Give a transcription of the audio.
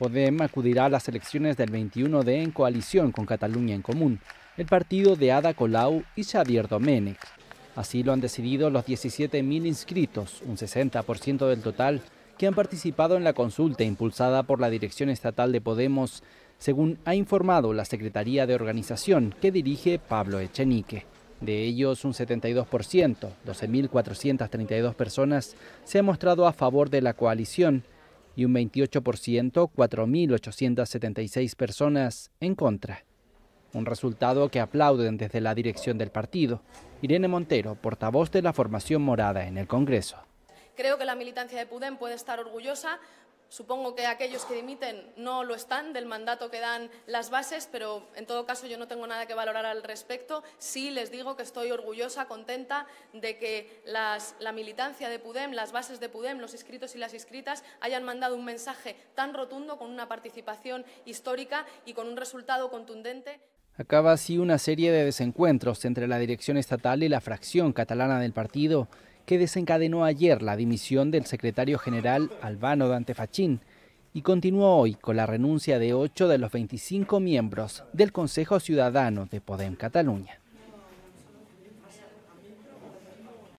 Podem acudirá a las elecciones del 21 de en coalición con Cataluña en Común, el partido de Ada Colau y Xavier Domènech. Así lo han decidido los 17.000 inscritos, un 60% del total, que han participado en la consulta impulsada por la Dirección Estatal de Podemos, según ha informado la Secretaría de Organización que dirige Pablo Echenique. De ellos, un 72%, 12.432 personas, se ha mostrado a favor de la coalición y un 28%, 4.876 personas, en contra. Un resultado que aplauden desde la dirección del partido. Irene Montero, portavoz de la formación morada en el Congreso. Creo que la militancia de Pudem puede estar orgullosa. Supongo que aquellos que dimiten no lo están del mandato que dan las bases, pero en todo caso yo no tengo nada que valorar al respecto. Sí les digo que estoy orgullosa, contenta de que la militancia de Pudem, las bases de Pudem, los inscritos y las inscritas hayan mandado un mensaje tan rotundo con una participación histórica y con un resultado contundente. Acaba así una serie de desencuentros entre la dirección estatal y la fracción catalana del partido que desencadenó ayer la dimisión del secretario general Albano Dante Fachín y continuó hoy con la renuncia de ocho de los 25 miembros del Consejo Ciudadano de Podem Cataluña.